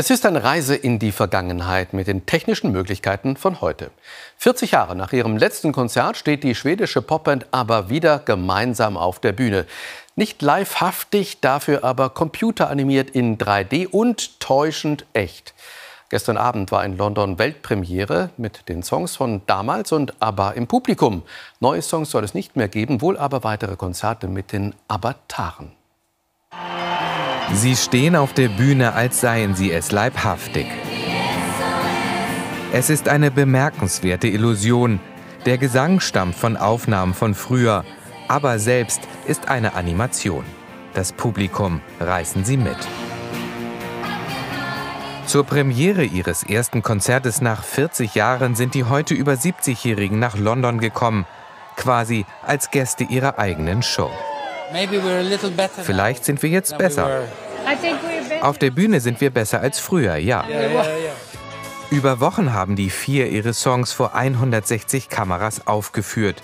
Es ist eine Reise in die Vergangenheit mit den technischen Möglichkeiten von heute. 40 Jahre nach ihrem letzten Konzert steht die schwedische Popband aber wieder gemeinsam auf der Bühne. Nicht livehaftig, dafür aber computeranimiert in 3D und täuschend echt. Gestern Abend war in London Weltpremiere mit den Songs von damals und ABBA im Publikum. Neue Songs soll es nicht mehr geben, wohl aber weitere Konzerte mit den Avataren. Sie stehen auf der Bühne, als seien sie es leibhaftig. Es ist eine bemerkenswerte Illusion. Der Gesang stammt von Aufnahmen von früher, aber selbst ist eine Animation. Das Publikum reißen sie mit. Zur Premiere ihres ersten Konzertes nach 40 Jahren sind die heute über 70-Jährigen nach London gekommen, quasi als Gäste ihrer eigenen Show. Vielleicht sind wir jetzt besser. Auf der Bühne sind wir besser als früher, ja. Über Wochen haben die vier ihre Songs vor 160 Kameras aufgeführt.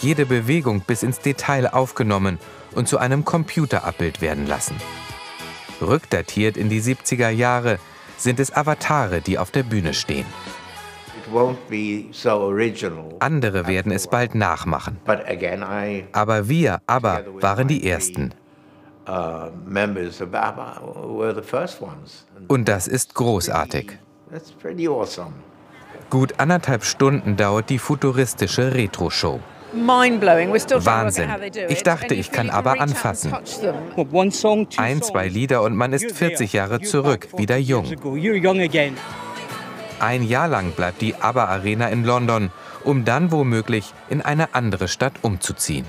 Jede Bewegung bis ins Detail aufgenommen und zu einem Computerabbild werden lassen. Rückdatiert in die 70er Jahre sind es Avatare, die auf der Bühne stehen. Andere werden es bald nachmachen. Aber wir, aber, waren die Ersten. Uh, Und das ist großartig. Gut anderthalb Stunden dauert die futuristische Retro-Show. Wahnsinn. Ich dachte, ich kann aber anfassen. Ein, zwei Lieder und man ist 40 Jahre zurück, wieder jung. Ein Jahr lang bleibt die ABBA Arena in London, um dann womöglich in eine andere Stadt umzuziehen.